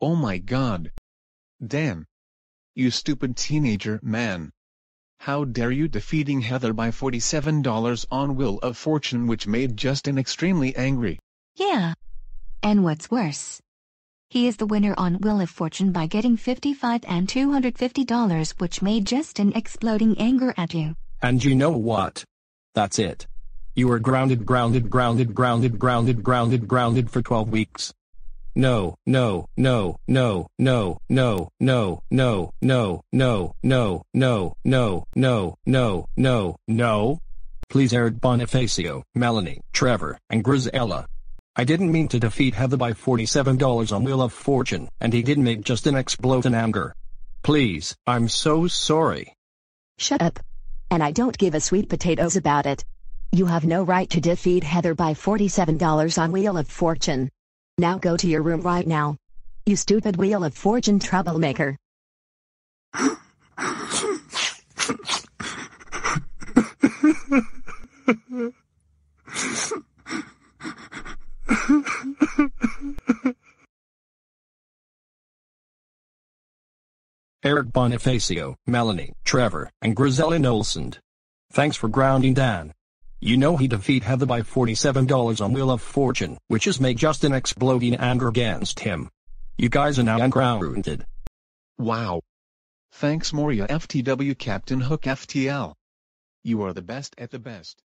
Oh my god. Dan. You stupid teenager man. How dare you defeating Heather by $47 on Wheel of Fortune which made Justin extremely angry. Yeah. And what's worse? He is the winner on Wheel of Fortune by getting 55 and $250 which made Justin exploding anger at you. And you know what? That's it. You are grounded grounded grounded grounded grounded grounded grounded for 12 weeks. No, no, no, no, no, no, no, no, no, no, no, no, no, no, no, no, no. Please Erik Bonifacio, Melony, Trevor, and Graziella. I didn't mean to defeat Heather by $47 on Wheel of Fortune, and he did make Justin explode in anger. Please, I'm so sorry. Shut up. And I don't give a sweet potatoes about it. You have no right to defeat Heather by $47 on Wheel of Fortune. Now go to your room right now. You stupid Wheel of Fortune troublemaker. Erik Bonifacio, Melony, Trevor, and Graziella Olsen. Thanks for grounding Dan. You know he defeat Heather by $47 on Wheel of Fortune, which is make Justin explode in anger against him. You guys are now ungrounded. Wow. Thanks Moria FTW Captain Hook FTL. You are the best at the best.